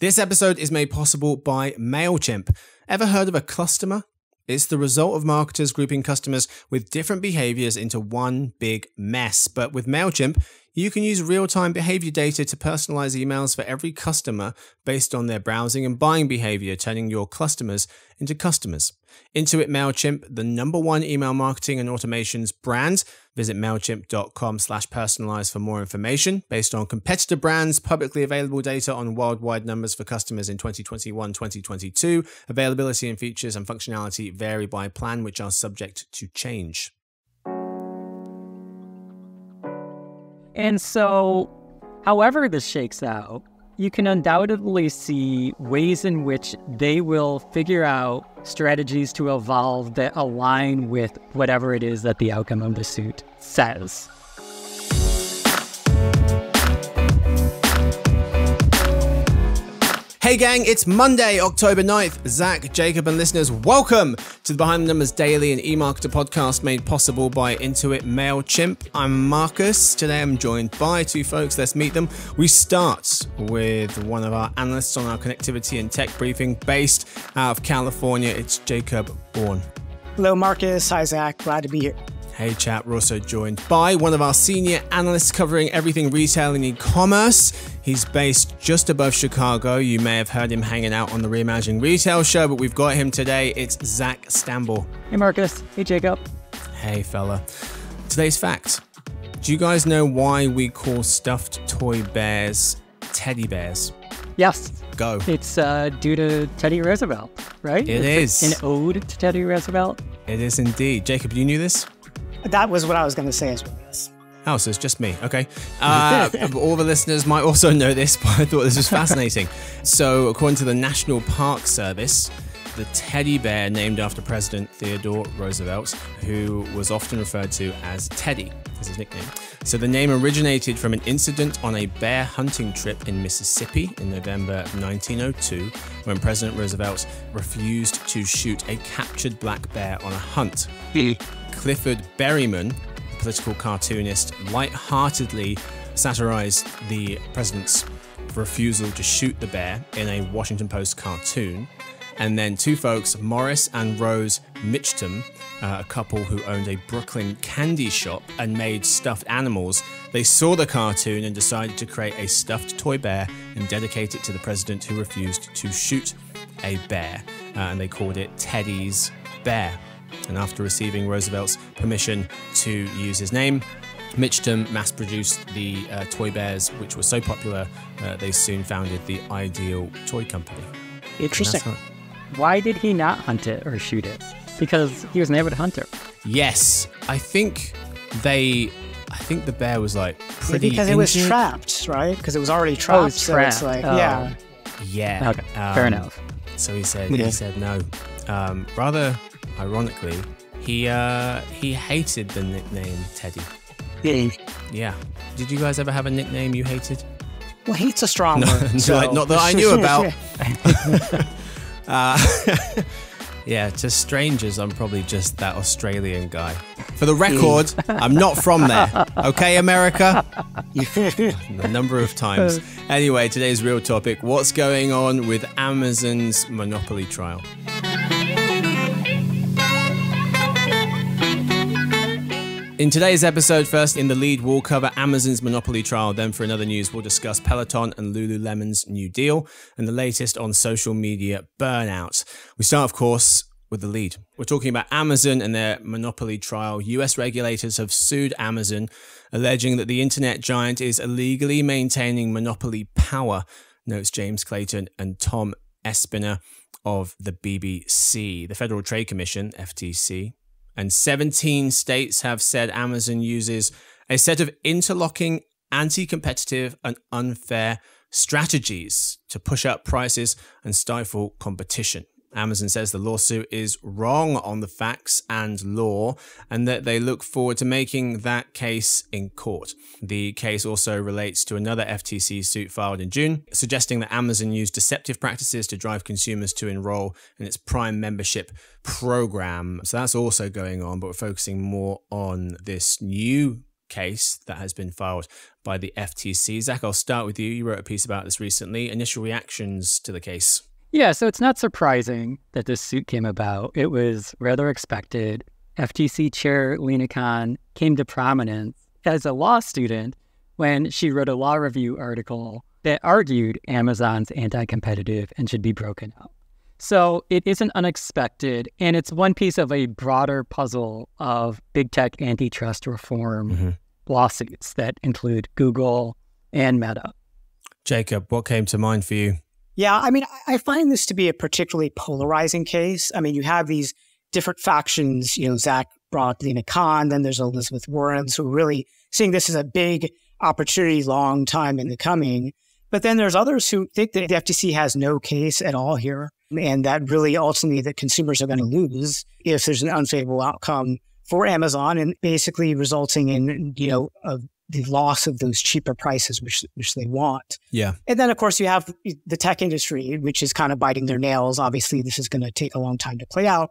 This episode is made possible by MailChimp. Ever heard of a customer? It's the result of marketers grouping customers with different behaviors into one big mess. But with MailChimp, you can use real time behavior data to personalize emails for every customer based on their browsing and buying behavior, turning your customers into customers. Intuit MailChimp, the number one email marketing and automations brand. Visit MailChimp.com slash personalize for more information based on competitor brands, publicly available data on worldwide numbers for customers in 2021 2022. Availability and features and functionality vary by plan, which are subject to change. And so, however this shakes out, you can undoubtedly see ways in which they will figure out strategies to evolve that align with whatever it is that the outcome of the suit says. Hey gang, it's Monday, October 9th. Zak, Jacob, and listeners, welcome to the Behind the Numbers Daily and eMarketer podcast made possible by Intuit MailChimp. I'm Marcus. Today I'm joined by two folks. Let's meet them. We start with one of our analysts on our connectivity and tech briefing based out of California. It's Jacob Bourne. Hello, Marcus. Hi, Zak. Glad to be here. Hey chat, we're also joined by one of our senior analysts covering everything retail and e-commerce. He's based just above Chicago. You may have heard him hanging out on the Reimagining Retail show, but we've got him today. It's Zak Stambor. Hey, Marcus. Hey, Jacob. Hey, fella. Today's fact. Do you guys know why we call stuffed toy bears teddy bears? Yes. Go. It's uh, due to Teddy Roosevelt, right? It it's is. An ode to Teddy Roosevelt. It is indeed. Jacob, you knew this? That was what I was going to say as well. Yes. Oh, so it's just me. Okay. Uh, all the listeners might also know this, but I thought this was fascinating. so, according to the National Park Service, the teddy bear named after President Theodore Roosevelt, who was often referred to as Teddy, as his nickname. So, the name originated from an incident on a bear hunting trip in Mississippi in November 1902, when President Roosevelt refused to shoot a captured black bear on a hunt. Clifford Berryman, a political cartoonist, light-heartedly satirized the president's refusal to shoot the bear in a Washington Post cartoon. And then two folks, Morris and Rose Michtom, uh, a couple who owned a Brooklyn candy shop and made stuffed animals, they saw the cartoon and decided to create a stuffed toy bear and dedicate it to the president who refused to shoot a bear. Uh, and they called it Teddy's Bear. And after receiving Roosevelt's permission to use his name, Michtom mass produced the uh, toy bears, which were so popular, uh, they soon founded the Ideal Toy Company. Interesting. How- Why did he not hunt it or shoot it? Because he was an avid hunter. yes, I think they. I think the bear was like pretty. because it was trapped, right? Because it was already trapped. Oh, it was so it's like, Oh. yeah. Yeah. Okay, fair um, enough. So he said. Yeah. He said no. Um, rather ironically, he uh, he hated the nickname Teddy. Yeah. Yeah. Did you guys ever have a nickname you hated? Well, hate's a strong No, word. so- like, not that I knew about. Uh, yeah, to strangers, I'm probably just that Australian guy. For the record, I'm not from there. Okay, America? A number of times. Anyway, today's real topic what's going on with Amazon's monopoly trial? In today's episode, first in the lead, we'll cover Amazon's monopoly trial. Then, for another news, we'll discuss Peloton and Lululemon's new deal and the latest on social media burnout. We start, of course, with the lead. We're talking about Amazon and their monopoly trial. US regulators have sued Amazon, alleging that the internet giant is illegally maintaining monopoly power, notes James Clayton and Tom Espiner of the BBC. The Federal Trade Commission, FTC, and 17 states have said Amazon uses a set of interlocking, anti competitive, and unfair strategies to push up prices and stifle competition. Amazon says the lawsuit is wrong on the facts and law and that they look forward to making that case in court. The case also relates to another FTC suit filed in June, suggesting that Amazon used deceptive practices to drive consumers to enroll in its Prime membership program. So that's also going on, but we're focusing more on this new case that has been filed by the FTC. Zak, I'll start with you. You wrote a piece about this recently. Initial reactions to the case. Yeah, so it's not surprising that this suit came about. It was rather expected. FTC Chair Lina Khan came to prominence as a law student when she wrote a law review article that argued Amazon's anti competitive and should be broken up. So it isn't unexpected, and it's one piece of a broader puzzle of big tech antitrust reform mm-hmm. lawsuits that include Google and Meta. Jacob, what came to mind for you? Yeah, I mean, I find this to be a particularly polarizing case. I mean, you have these different factions. You know, Zak brought Lina Khan, then there's Elizabeth Warren, who really seeing this as a big opportunity, long time in the coming. But then there's others who think that the FTC has no case at all here, and that really ultimately the consumers are going to lose if there's an unfavorable outcome for Amazon, and basically resulting in you know a, the loss of those cheaper prices which which they want. Yeah. And then of course you have the tech industry, which is kind of biting their nails. Obviously, this is going to take a long time to play out.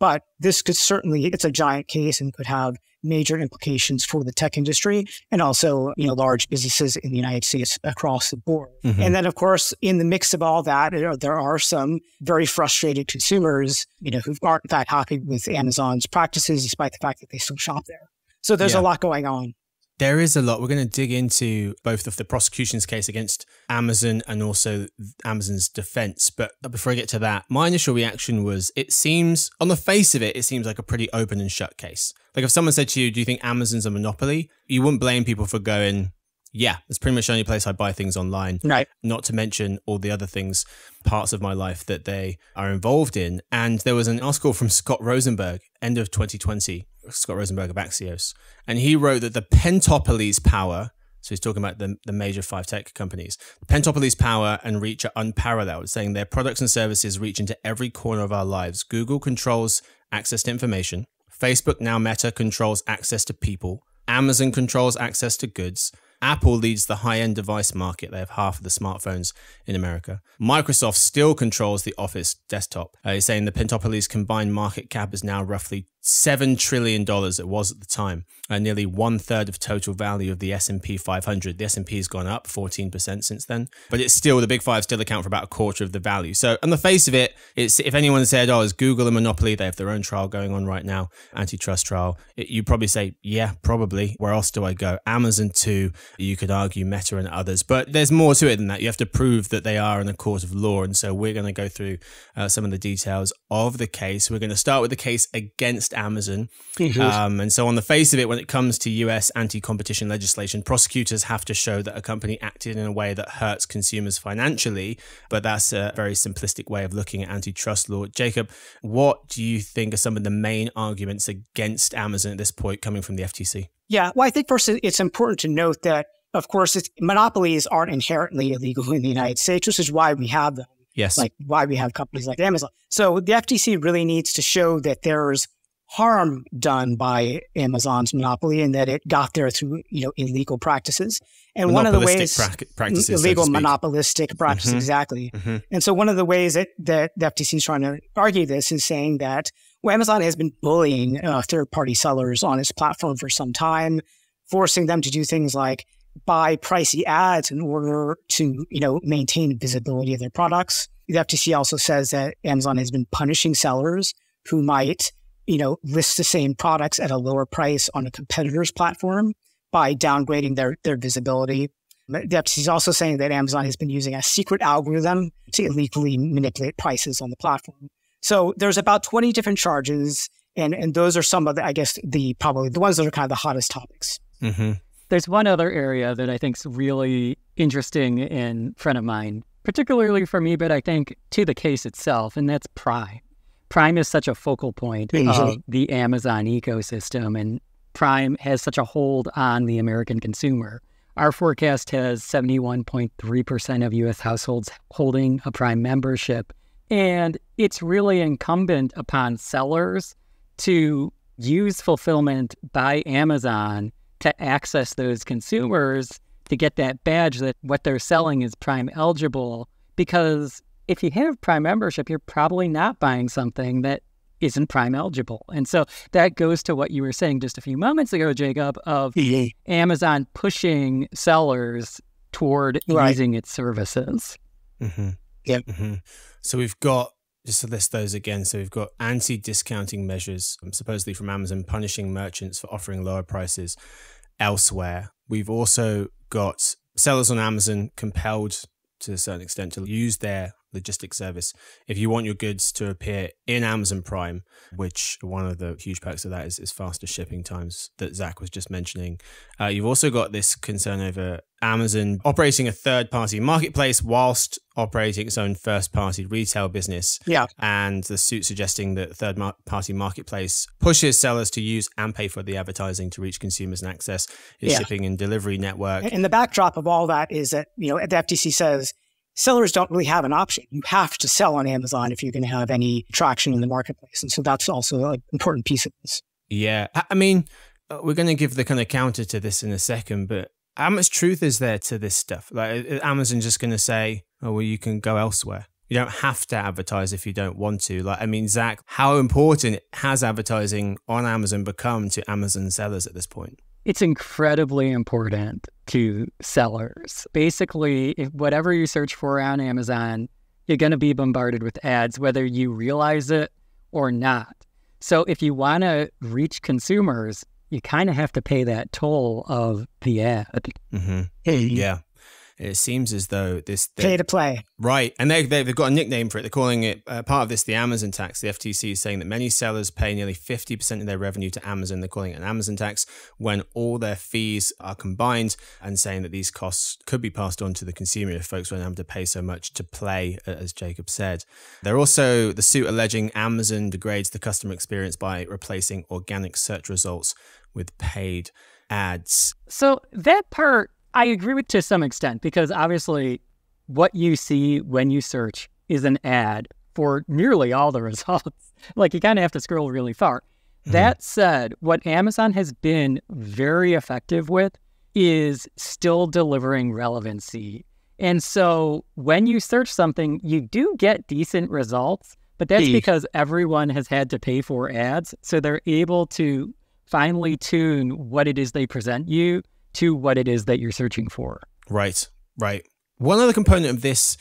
But this could certainly, it's a giant case and could have major implications for the tech industry and also, you know, large businesses in the United States across the board. Mm-hmm. And then, of course, in the mix of all that, there are some very frustrated consumers, you know, who aren't in fact happy with Amazon's practices, despite the fact that they still shop there. So there's yeah. a lot going on. There is a lot. We're going to dig into both of the prosecution's case against Amazon and also Amazon's defense. But before I get to that, my initial reaction was it seems, on the face of it, it seems like a pretty open and shut case. Like if someone said to you, Do you think Amazon's a monopoly? You wouldn't blame people for going, yeah, it's pretty much the only place I buy things online. Right. Not to mention all the other things, parts of my life that they are involved in. And there was an article from Scott Rosenberg, end of 2020, Scott Rosenberg of Axios, and he wrote that the pentopoly's power, so he's talking about the, the major five tech companies, the pentopoly's power and reach are unparalleled, saying their products and services reach into every corner of our lives. Google controls access to information. Facebook, now Meta, controls access to people. Amazon controls access to goods. Apple leads the high end device market. They have half of the smartphones in America. Microsoft still controls the Office desktop. Uh, he's saying the Pentopoly's combined market cap is now roughly seven trillion dollars. It was at the time, uh, nearly one third of total value of the S and P 500. The S and P has gone up 14 percent since then, but it's still the big five still account for about a quarter of the value. So on the face of it, it's if anyone said, "Oh, is Google a monopoly?" They have their own trial going on right now, antitrust trial. It, you probably say, "Yeah, probably." Where else do I go? Amazon too. You could argue Meta and others, but there's more to it than that. You have to prove that they are in a court of law, and so we're going to go through uh, some of the details of the case. We're going to start with the case against Amazon. Mm-hmm. Um, and so, on the face of it, when it comes to US anti competition legislation, prosecutors have to show that a company acted in a way that hurts consumers financially. But that's a very simplistic way of looking at antitrust law. Jacob, what do you think are some of the main arguments against Amazon at this point coming from the FTC? Yeah, well, I think first it's important to note that, of course, monopolies aren't inherently illegal in the United States, which is why we have them. Yes. Like why we have companies like Amazon. So the FTC really needs to show that there's harm done by Amazon's monopoly and that it got there through you know illegal practices. And one of the ways pra- practices, illegal so monopolistic practices, mm-hmm. exactly. Mm-hmm. And so one of the ways that, that the FTC is trying to argue this is saying that well, Amazon has been bullying uh, third party sellers on its platform for some time, forcing them to do things like buy pricey ads in order to you know maintain visibility of their products. The FTC also says that Amazon has been punishing sellers who might you know, list the same products at a lower price on a competitor's platform by downgrading their, their visibility. The FTC is also saying that Amazon has been using a secret algorithm to illegally manipulate prices on the platform. So there's about 20 different charges, and, and those are some of the, I guess, the probably the ones that are kind of the hottest topics. Mm-hmm. There's one other area that I think is really interesting in front of mine, particularly for me, but I think to the case itself, and that's Prime. Prime is such a focal point of the Amazon ecosystem, and Prime has such a hold on the American consumer. Our forecast has 71.3% of US households holding a Prime membership. And it's really incumbent upon sellers to use fulfillment by Amazon to access those consumers to get that badge that what they're selling is Prime eligible because if you have Prime membership, you're probably not buying something that isn't Prime eligible. And so that goes to what you were saying just a few moments ago, Jacob, of Amazon pushing sellers toward right. using its services. Mm-hmm. Yep. Mm-hmm. So we've got just to list those again. So we've got anti-discounting measures, um, supposedly from Amazon, punishing merchants for offering lower prices elsewhere. We've also got sellers on Amazon compelled to a certain extent to use their logistics service. If you want your goods to appear in Amazon Prime, which one of the huge perks of that is, is faster shipping times that Zak was just mentioning, uh, you've also got this concern over Amazon operating a third party marketplace whilst operating its own first party retail business. Yeah. And the suit suggesting that third party marketplace pushes sellers to use and pay for the advertising to reach consumers and access its yeah. shipping and delivery network. And the backdrop of all that is that, you know, the FTC says sellers don't really have an option. You have to sell on Amazon if you're going to have any traction in the marketplace. And so that's also an important piece of this. Yeah. I mean, uh, we're going to give the kind of counter to this in a second, but how much truth is there to this stuff? Like, Amazon just going to say, oh, well, you can go elsewhere. You don't have to advertise if you don't want to. Like, I mean, Zak, how important has advertising on Amazon become to Amazon sellers at this point? It's incredibly important to sellers. Basically, if whatever you search for on Amazon, you're going to be bombarded with ads, whether you realize it or not. So if you want to reach consumers, you kind of have to pay that toll of the ad. Mm-hmm. Yeah. It seems as though this pay to play, right? And they they've got a nickname for it. They're calling it uh, part of this the Amazon tax. The FTC is saying that many sellers pay nearly fifty percent of their revenue to Amazon. They're calling it an Amazon tax when all their fees are combined, and saying that these costs could be passed on to the consumer if folks weren't have to pay so much to play, as Jacob said. They're also the suit alleging Amazon degrades the customer experience by replacing organic search results with paid ads. So that part I agree with to some extent because obviously what you see when you search is an ad for nearly all the results. like you kind of have to scroll really far. Mm-hmm. That said, what Amazon has been very effective with is still delivering relevancy. And so when you search something, you do get decent results, but that's because everyone has had to pay for ads. So they're able to finely tune what it is they present you to what it is that you're searching for. Right, right. One other component of this.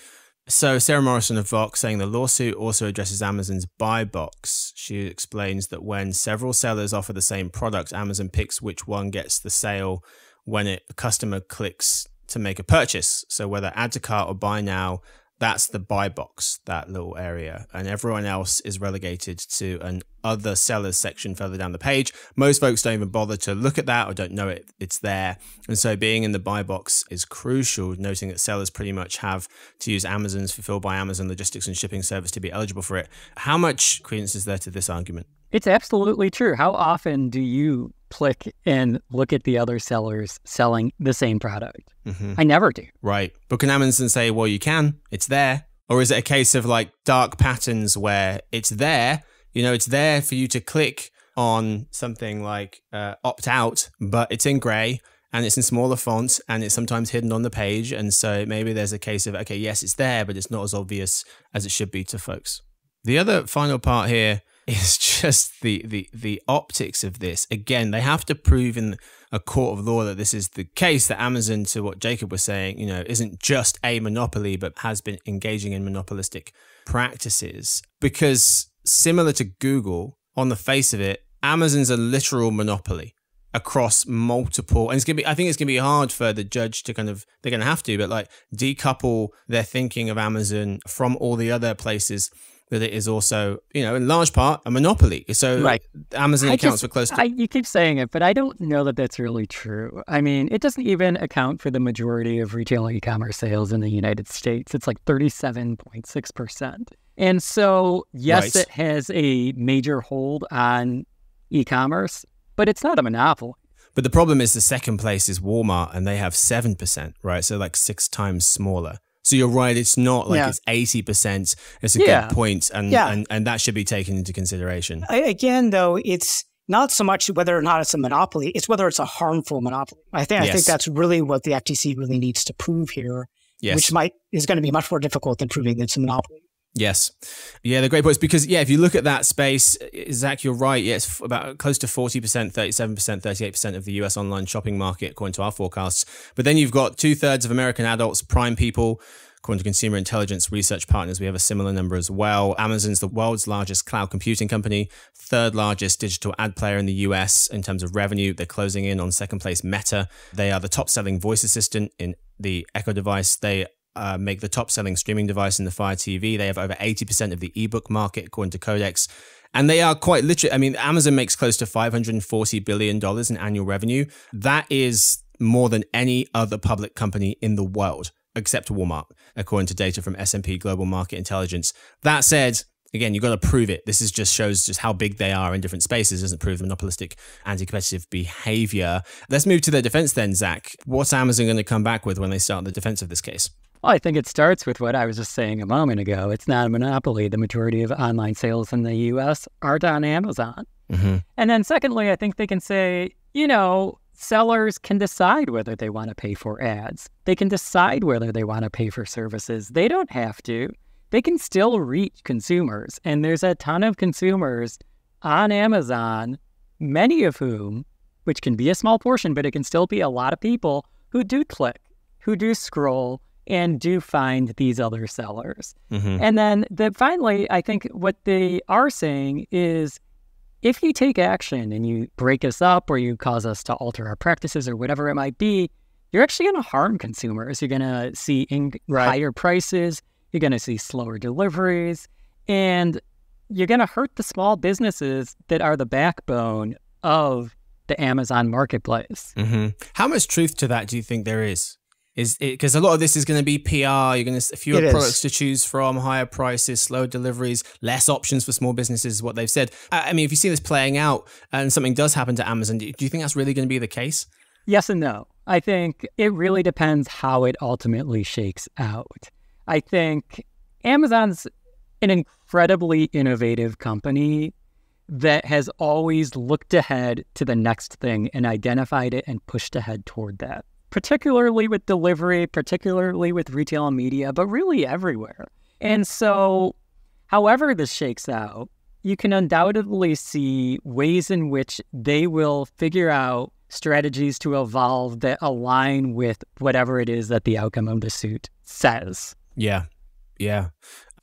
So, Sarah Morrison of Vox saying the lawsuit also addresses Amazon's buy box. She explains that when several sellers offer the same product, Amazon picks which one gets the sale when it, a customer clicks to make a purchase. So, whether add to cart or buy now, that's the buy box, that little area. And everyone else is relegated to an other sellers section further down the page. Most folks don't even bother to look at that or don't know it it's there. And so being in the buy box is crucial, noting that sellers pretty much have to use Amazon's fulfilled by Amazon logistics and shipping service to be eligible for it. How much credence is there to this argument? It's absolutely true. How often do you click and look at the other sellers selling the same product? Mm-hmm. I never do. Right. But can Amazon say, well, you can, it's there? Or is it a case of like dark patterns where it's there, you know, it's there for you to click on something like uh, opt out, but it's in gray and it's in smaller fonts and it's sometimes hidden on the page. And so maybe there's a case of, okay, yes, it's there, but it's not as obvious as it should be to folks. The other final part here is just the, the the optics of this. Again, they have to prove in a court of law that this is the case. That Amazon, to what Jacob was saying, you know, isn't just a monopoly, but has been engaging in monopolistic practices. Because similar to Google, on the face of it, Amazon's a literal monopoly across multiple and it's gonna be i think it's gonna be hard for the judge to kind of they're gonna have to but like decouple their thinking of amazon from all the other places that it is also, you know, in large part a monopoly. So right. Amazon I accounts just, for close to. I, you keep saying it, but I don't know that that's really true. I mean, it doesn't even account for the majority of retail e commerce sales in the United States. It's like 37.6%. And so, yes, right. it has a major hold on e commerce, but it's not a monopoly. But the problem is the second place is Walmart and they have 7%, right? So like six times smaller. So you're right. It's not like yeah. it's eighty percent. It's a yeah. good point, and, yeah. and and that should be taken into consideration. Again, though, it's not so much whether or not it's a monopoly; it's whether it's a harmful monopoly. I think yes. I think that's really what the FTC really needs to prove here, yes. which might is going to be much more difficult than proving it's a monopoly. Yes. Yeah, the great points because yeah, if you look at that space, Zak, you're right. Yeah, it's about close to 40%, 37%, 38% of the US online shopping market, according to our forecasts. But then you've got two thirds of American adults, prime people. According to Consumer Intelligence Research Partners, we have a similar number as well. Amazon's the world's largest cloud computing company, third largest digital ad player in the US in terms of revenue. They're closing in on second place Meta. They are the top selling voice assistant in the Echo device. They uh, make the top selling streaming device in the Fire TV. They have over 80% of the ebook market, according to Codex. And they are quite literate. I mean, Amazon makes close to $540 billion in annual revenue. That is more than any other public company in the world, except Walmart, according to data from S&P Global Market Intelligence. That said, again, you've got to prove it. This is just shows just how big they are in different spaces. It Doesn't prove monopolistic anti-competitive behavior. Let's move to their defense then, Zak. What's Amazon going to come back with when they start the defense of this case? Well, I think it starts with what I was just saying a moment ago. It's not a monopoly. The majority of online sales in the US aren't on Amazon. Mm-hmm. And then, secondly, I think they can say, you know, sellers can decide whether they want to pay for ads. They can decide whether they want to pay for services. They don't have to. They can still reach consumers. And there's a ton of consumers on Amazon, many of whom, which can be a small portion, but it can still be a lot of people who do click, who do scroll, and do find these other sellers. Mm-hmm. And then the, finally, I think what they are saying is if you take action and you break us up or you cause us to alter our practices or whatever it might be, you're actually going to harm consumers. You're going to see in- right. higher prices, you're going to see slower deliveries, and you're going to hurt the small businesses that are the backbone of the Amazon marketplace. Mm-hmm. How much truth to that do you think there is? Is because a lot of this is going to be PR. You're going to fewer it products is. to choose from, higher prices, slow deliveries, less options for small businesses. Is what they've said. I mean, if you see this playing out and something does happen to Amazon, do you think that's really going to be the case? Yes and no. I think it really depends how it ultimately shakes out. I think Amazon's an incredibly innovative company that has always looked ahead to the next thing and identified it and pushed ahead toward that particularly with delivery, particularly with retail and media, but really everywhere. And mm-hmm. so, however this shakes out, you can undoubtedly see ways in which they will figure out strategies to evolve that align with whatever it is that the outcome of the suit says. Yeah. Yeah.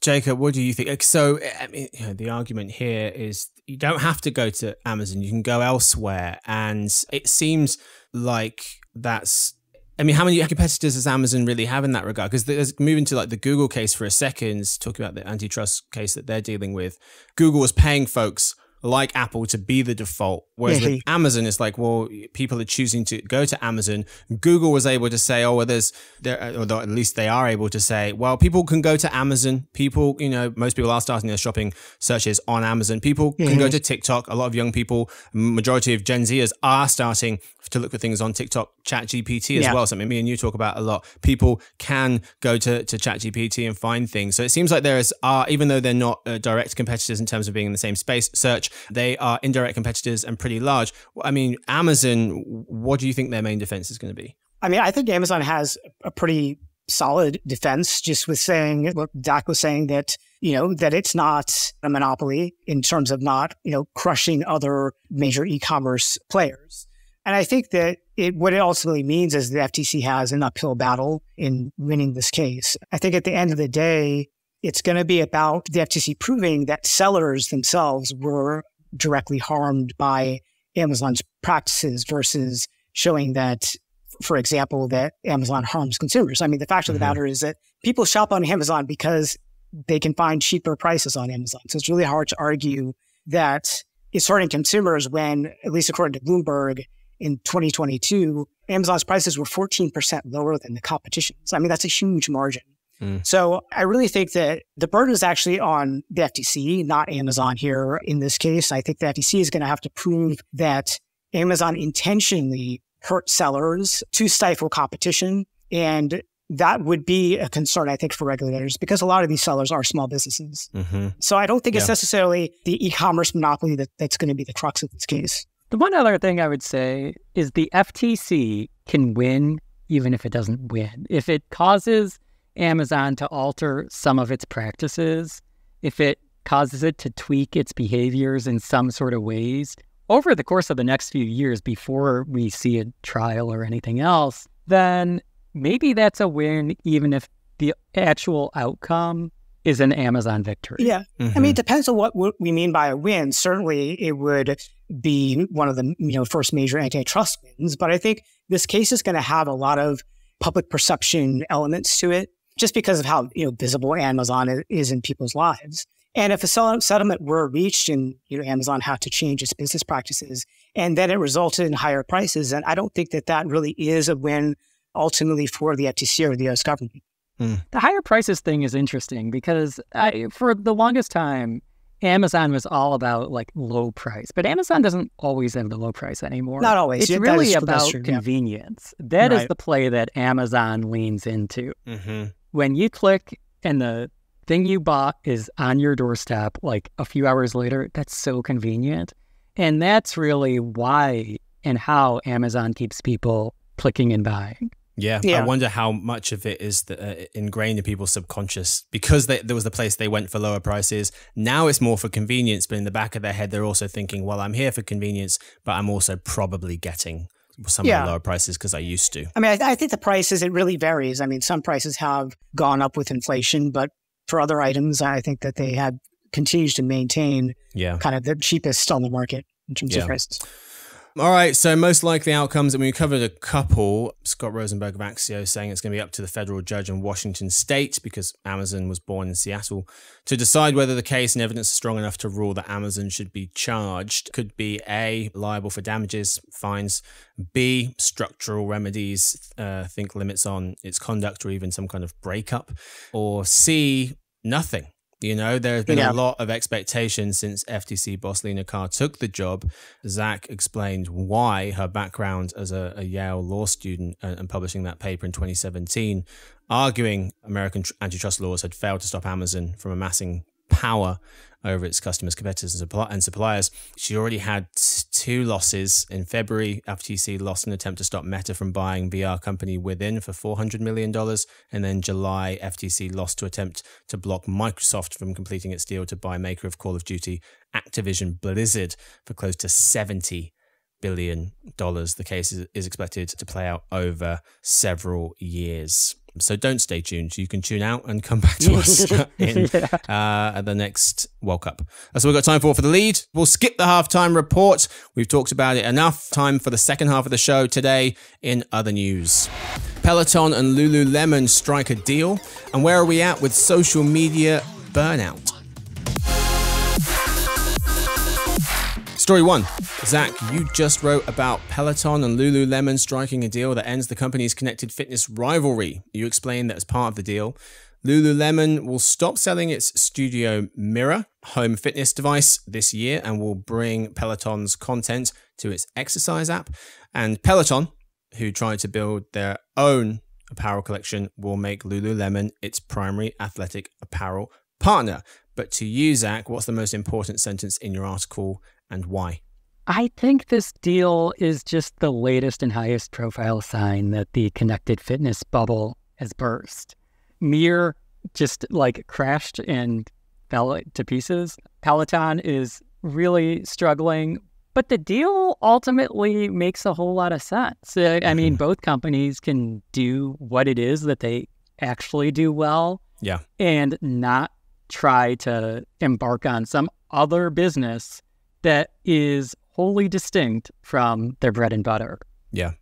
Jacob, what do you think? So, I mean, you know, the argument here is you don't have to go to Amazon, you can go elsewhere. And it seems like that's I mean, how many competitors does Amazon really have in that regard? Because moving to like the Google case for a second, talking about the antitrust case that they're dealing with. Google was paying folks like Apple to be the default. Whereas yeah. with Amazon, it's like, well, people are choosing to go to Amazon. Google was able to say, oh, well, there's there, or at least they are able to say, well, people can go to Amazon. People, you know, most people are starting their shopping searches on Amazon. People yeah. can go to TikTok. A lot of young people, majority of Gen Zers are starting to look for things on TikTok, Chat GPT as yeah. well. Something me and you talk about a lot. People can go to, to Chat GPT and find things. So it seems like there is, are, even though they're not uh, direct competitors in terms of being in the same space, search, they are indirect competitors and pretty large. I mean, Amazon, what do you think their main defense is going to be? I mean, I think Amazon has a pretty solid defense just with saying what Zak was saying that, you know, that it's not a monopoly in terms of not, you know, crushing other major e-commerce players. And I think that it, what it ultimately means is the FTC has an uphill battle in winning this case. I think at the end of the day, it's going to be about the FTC proving that sellers themselves were directly harmed by Amazon's practices versus showing that, for example, that Amazon harms consumers. I mean, the fact of the mm-hmm. matter is that people shop on Amazon because they can find cheaper prices on Amazon. So it's really hard to argue that it's hurting consumers when, at least according to Bloomberg, in 2022, Amazon's prices were 14% lower than the competition. So, I mean, that's a huge margin. Mm. So I really think that the burden is actually on the FTC, not Amazon here in this case. I think the FTC is going to have to prove that Amazon intentionally hurt sellers to stifle competition. And that would be a concern, I think, for regulators because a lot of these sellers are small businesses. Mm-hmm. So I don't think yeah. it's necessarily the e commerce monopoly that, that's going to be the crux of this case. The one other thing I would say is the FTC can win even if it doesn't win. If it causes Amazon to alter some of its practices, if it causes it to tweak its behaviors in some sort of ways over the course of the next few years before we see a trial or anything else, then maybe that's a win, even if the actual outcome is an Amazon victory. Yeah. Mm-hmm. I mean, it depends on what we mean by a win. Certainly, it would be one of the you know first major antitrust wins, but I think this case is going to have a lot of public perception elements to it, just because of how you know visible Amazon is in people's lives. And if a settlement were reached and you know Amazon had to change its business practices, and then it resulted in higher prices, and I don't think that that really is a win ultimately for the FTC or the U.S. government. Mm. The higher prices thing is interesting because I, for the longest time, Amazon was all about like low price, but Amazon doesn't always have the low price anymore. Not always. It's yeah, really is, about convenience. Yeah. That right. is the play that Amazon leans into. Mm-hmm. When you click and the thing you bought is on your doorstep like a few hours later, that's so convenient. And that's really why and how Amazon keeps people clicking and buying. Yeah, yeah, I wonder how much of it is the, uh, ingrained in people's subconscious because they, there was the place they went for lower prices. Now it's more for convenience, but in the back of their head, they're also thinking, "Well, I'm here for convenience, but I'm also probably getting some yeah. of the lower prices because I used to." I mean, I, I think the prices it really varies. I mean, some prices have gone up with inflation, but for other items, I think that they have continued to maintain yeah. kind of the cheapest on the market in terms yeah. of prices. All right, so most likely outcomes, and we covered a couple. Scott Rosenberg of Axios saying it's going to be up to the federal judge in Washington state because Amazon was born in Seattle to decide whether the case and evidence is strong enough to rule that Amazon should be charged. Could be A, liable for damages, fines, B, structural remedies, uh, think limits on its conduct or even some kind of breakup, or C, nothing. You know, there's been yeah. a lot of expectation since FTC boss Lina Khan took the job. Zak explained why her background as a, a Yale law student and, and, publishing that paper in 2017, arguing American antitrust laws had failed to stop Amazon from amassing power over its customers, competitors, and suppliers. She already had two losses in February. FTC lost an attempt to stop Meta from buying VR company Within for $400 million. And then July, FTC lost to attempt to block Microsoft from completing its deal to buy maker of Call of Duty Activision Blizzard for close to 70 billion dollars. The case is expected to play out over several years. So don't stay tuned. You can tune out and come back to us in, yeah. uh, at the next World Cup. That's all we've got time for for the lead. We'll skip the halftime report. We've talked about it enough. Time for the second half of the show today in other news. Peloton and Lululemon strike a deal. And where are we at with social media burnout? Story one Zak, you just wrote about Peloton and Lululemon striking a deal that ends the company's connected fitness rivalry. You explained that as part of the deal, Lululemon will stop selling its Studio Mirror home fitness device this year and will bring Peloton's content to its exercise app. And Peloton, who tried to build their own apparel collection, will make Lululemon its primary athletic apparel partner. But to you, Zak, what's the most important sentence in your article and why? I think this deal is just the latest and highest profile sign that the connected fitness bubble has burst. Mirror just like crashed and fell to pieces. Peloton is really struggling, but the deal ultimately makes a whole lot of sense. I mean, mm-hmm. both companies can do what it is that they actually do well. Yeah. And not try to embark on some other business that is wholly distinct from their bread and butter. Yeah.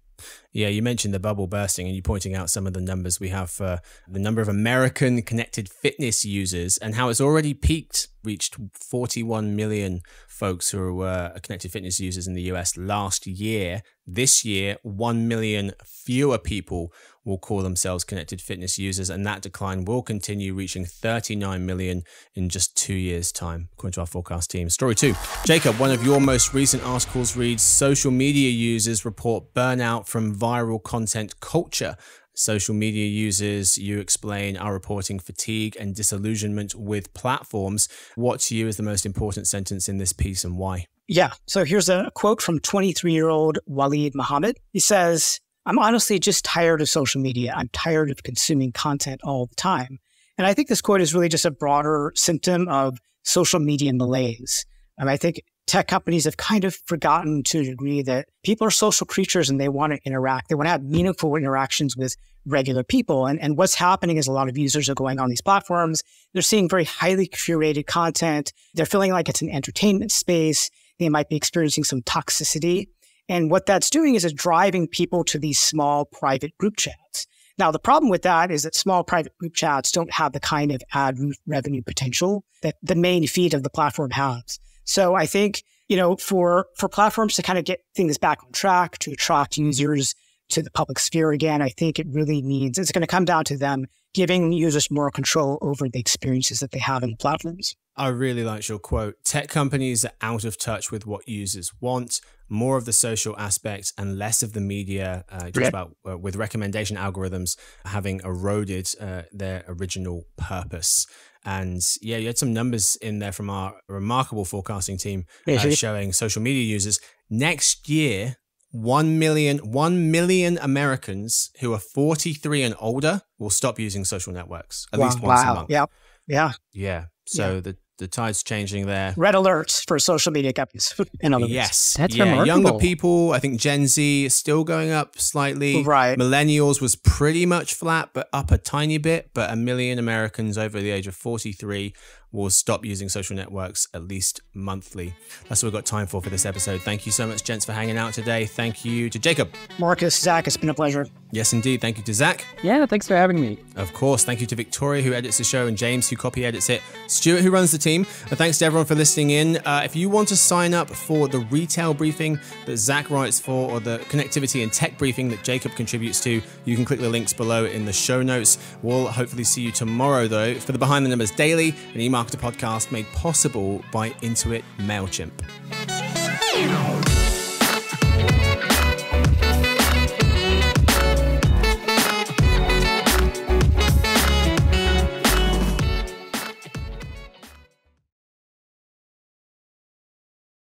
Yeah, you mentioned the bubble bursting and you're pointing out some of the numbers we have for the number of American connected fitness users and how it's already peaked, reached 41 million folks who were connected fitness users in the US last year. This year, 1 million fewer people will call themselves connected fitness users, and that decline will continue, reaching 39 million in just two years' time, according to our forecast team. Story two Jacob, one of your most recent articles reads Social media users report burnout from viral content culture. Social media users, you explain, are reporting fatigue and disillusionment with platforms. What to you is the most important sentence in this piece and why? Yeah. So here's a quote from 23 year old Waleed Muhammad. He says, I'm honestly just tired of social media. I'm tired of consuming content all the time. And I think this quote is really just a broader symptom of social media malaise. And I think tech companies have kind of forgotten to a degree that people are social creatures and they want to interact. They want to have meaningful interactions with regular people. And, and what's happening is a lot of users are going on these platforms. They're seeing very highly curated content. They're feeling like it's an entertainment space. They might be experiencing some toxicity. And what that's doing is it's driving people to these small private group chats. Now, the problem with that is that small private group chats don't have the kind of ad revenue potential that the main feed of the platform has. So I think, you know, for, for platforms to kind of get things back on track, to attract users to the public sphere again, I think it really means it's going to come down to them giving users more control over the experiences that they have in the platforms. I really liked your quote. Tech companies are out of touch with what users want, more of the social aspect and less of the media, uh, just about uh, with recommendation algorithms having eroded uh, their original purpose. And yeah, you had some numbers in there from our remarkable forecasting team uh, showing social media users next year. 1 million, 1 million Americans who are 43 and older will stop using social networks at wow. least once wow. a month. Yeah. Yeah. Yeah. So yeah. the the tide's changing there. Red alert for social media companies. In other yes, that's yeah. Remarkable. Younger people, I think Gen Z is still going up slightly. Right. Millennials was pretty much flat, but up a tiny bit. But a million Americans over the age of 43 will stop using social networks at least monthly. That's what we've got time for for this episode. Thank you so much, gents, for hanging out today. Thank you to Jacob. Marcus, Zak, it's been a pleasure. Yes, indeed. Thank you to Zak. Yeah, thanks for having me. Of course. Thank you to Victoria, who edits the show, and James, who copy edits it, Stuart, who runs the team. And thanks to everyone for listening in. Uh, if you want to sign up for the retail briefing that Zak writes for, or the connectivity and tech briefing that Jacob contributes to, you can click the links below in the show notes. We'll hopefully see you tomorrow, though, for the Behind the Numbers Daily, an e-marketer podcast made possible by Intuit MailChimp.